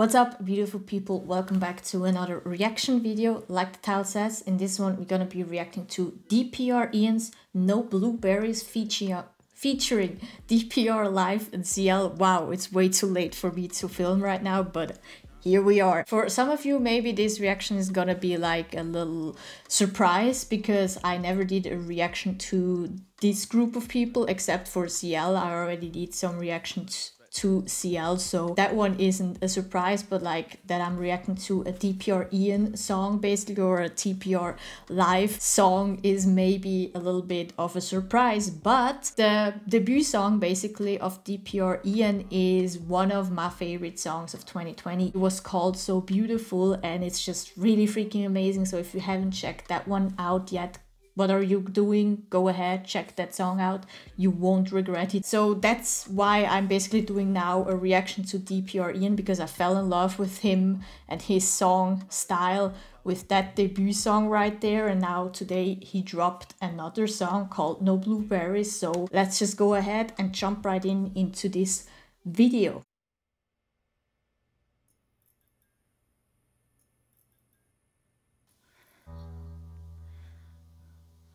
What's up beautiful people, welcome back to another reaction video. Like the title says, in this one we're gonna be reacting to DPR Ian's No Blueberries feature, featuring DPR Live and CL. Wow, it's way too late for me to film right now, but here we are. For some of you, maybe this reaction is gonna be like a little surprise because I never did a reaction to this group of people except for CL. I already did some reactions to CL. So that one isn't a surprise, but like that I'm reacting to a DPR Ian song basically or a DPR live song is maybe a little bit of a surprise. But the debut song basically of DPR Ian is one of my favorite songs of 2020. It was called So Beautiful and it's just really freaking amazing. So if you haven't checked that one out yet, what are you doing? Go ahead, check that song out. You won't regret it. So that's why I'm basically doing now a reaction to DPR Ian because I fell in love with him and his song style with that debut song right there. And now today he dropped another song called No Blueberries. So let's just go ahead and jump right in into this video.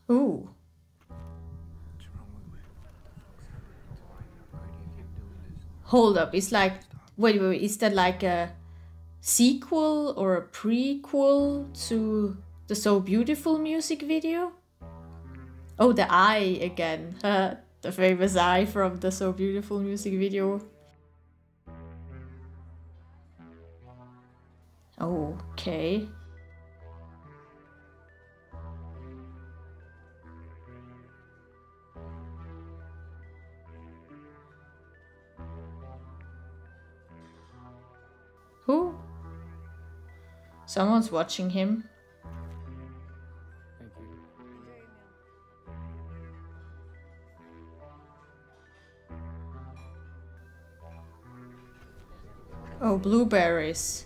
Ooh. Hold up, it's like, wait, wait, wait, is that like a sequel or a prequel to the So Beautiful music video? Oh, the eye again. Uh, the famous eye from the So Beautiful music video. Okay. Someone's watching him. Oh, blueberries.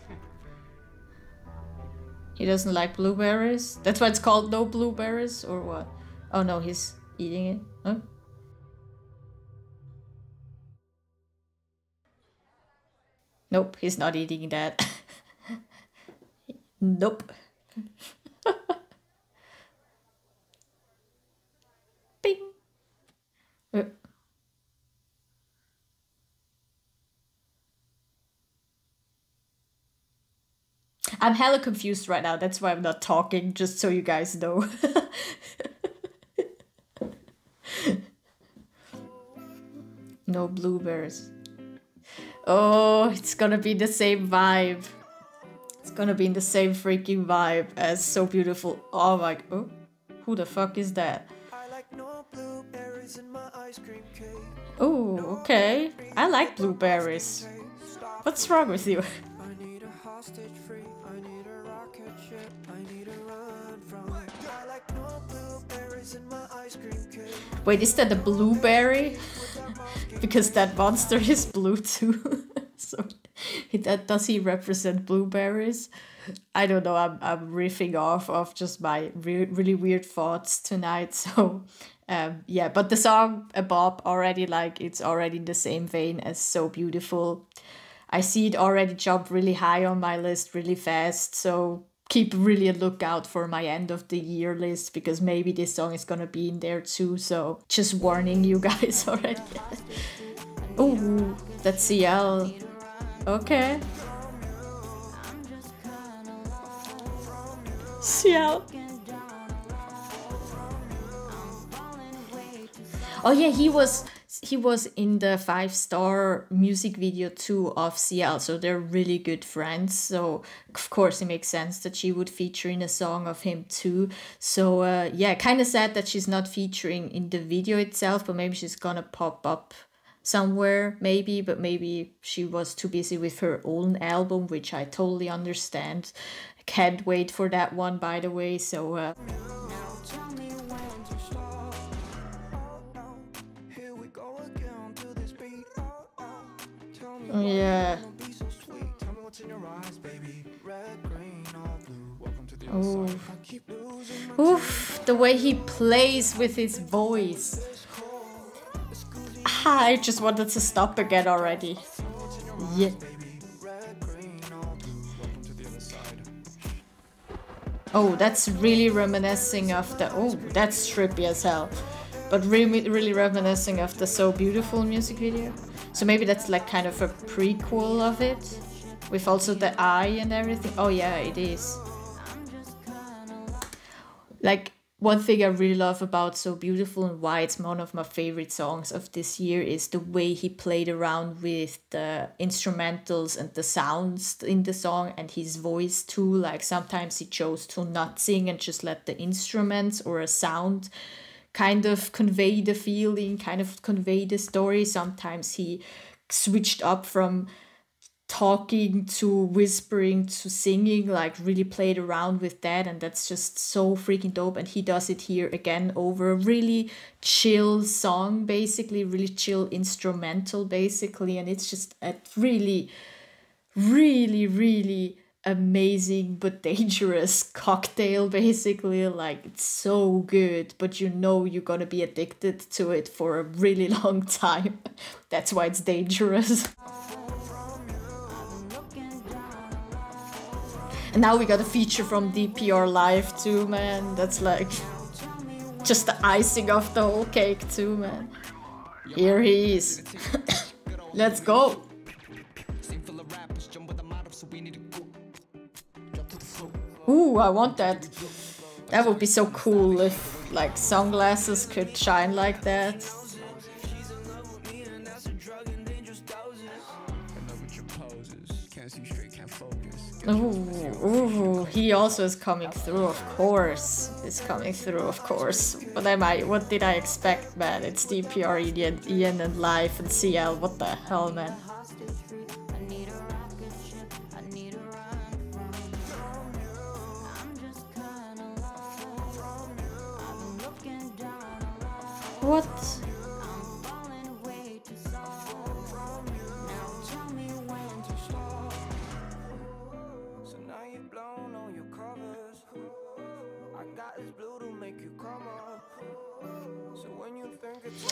He doesn't like blueberries? That's why it's called no blueberries? Or what? Oh no, he's eating it. Huh? Nope, he's not eating that. nope. Bing. Uh. I'm hella confused right now. That's why I'm not talking, just so you guys know. no blueberries. Oh, it's gonna be the same vibe. It's gonna be in the same freaking vibe as So Beautiful. Oh my... Oh, who the fuck is that? Oh, okay. I like blueberries. What's wrong with you? Wait, is that the blueberry? because that monster is blue too. does he represent blueberries? I don't know. I'm I'm riffing off of just my re- really weird thoughts tonight. So um, yeah, but the song above already like it's already in the same vein as so beautiful. I see it already jump really high on my list really fast. So keep really a lookout for my end of the year list because maybe this song is gonna be in there too. So just warning you guys already. oh, that's CL. Okay. CL. Oh yeah, he was he was in the five star music video too of CL, so they're really good friends. So of course it makes sense that she would feature in a song of him too. So uh, yeah, kind of sad that she's not featuring in the video itself, but maybe she's gonna pop up somewhere maybe but maybe she was too busy with her own album which i totally understand can't wait for that one by the way so uh, Yeah. Oof. Oof, the way he plays with his voice. I just wanted to stop again already. Yeah. Oh, that's really reminiscing of the... Oh, that's trippy as hell. But really, really reminiscing of the So Beautiful music video. So maybe that's like kind of a prequel of it. With also the eye and everything. Oh yeah, it is. Like, one thing I really love about So Beautiful and why it's one of my favorite songs of this year is the way he played around with the instrumentals and the sounds in the song and his voice too. Like sometimes he chose to not sing and just let the instruments or a sound kind of convey the feeling, kind of convey the story. Sometimes he switched up from talking to whispering to singing like really played around with that and that's just so freaking dope and he does it here again over a really chill song basically really chill instrumental basically and it's just a really really really amazing but dangerous cocktail basically like it's so good but you know you're gonna be addicted to it for a really long time. That's why it's dangerous And now we got a feature from DPR Live too, man. That's like just the icing of the whole cake too, man. Here he is. Let's go. Ooh, I want that. That would be so cool if like sunglasses could shine like that. Ooh, ooh, he also is coming through, of course. Is coming through, of course. What am I? What did I expect, man? It's DPR, Ian, Ian and Live and CL. What the hell, man? What?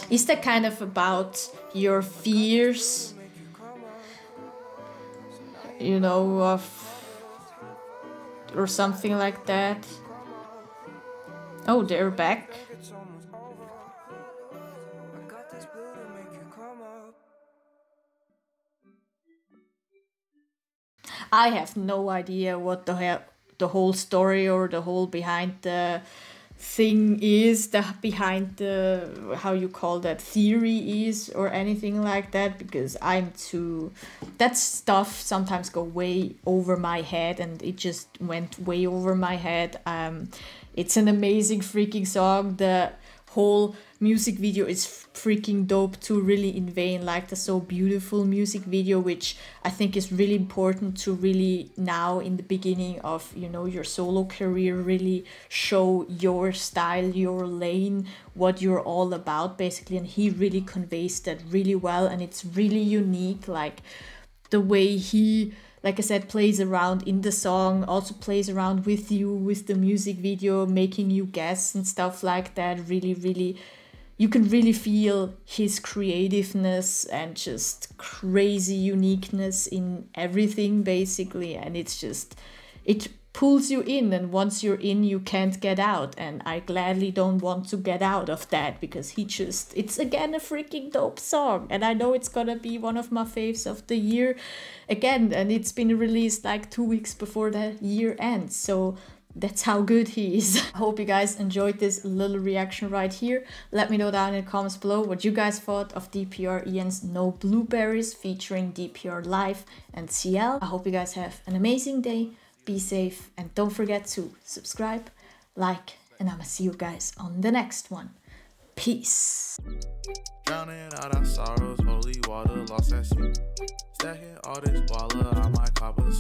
Is that kind of about your fears? You know, of or something like that? Oh, they're back. I have no idea what the hell the whole story or the whole behind the thing is that behind the how you call that theory is or anything like that because i'm too that stuff sometimes go way over my head and it just went way over my head. Um it's an amazing freaking song. The whole music video is freaking dope too really in vain like the so beautiful music video which i think is really important to really now in the beginning of you know your solo career really show your style your lane what you're all about basically. And he really conveys that really well and it's really unique like the way he like I said, plays around in the song, also plays around with you with the music video, making you guess and stuff like that. Really, really you can really feel his creativeness and just crazy uniqueness in everything basically and it's just it pulls you in and once you're in you can't get out and i gladly don't want to get out of that because he just it's again a freaking dope song and i know it's gonna be one of my faves of the year again and it's been released like two weeks before the year ends so that's how good he is. I hope you guys enjoyed this little reaction right here. Let me know down in the comments below what you guys thought of DPR Ian's No Blueberries featuring DPR Live and CL. I hope you guys have an amazing day, be safe, and don't forget to subscribe, like, and I'ma see you guys on the next one. Peace. Drowning out sorrows, holy water, lost at sea. Stacking all this I might cop a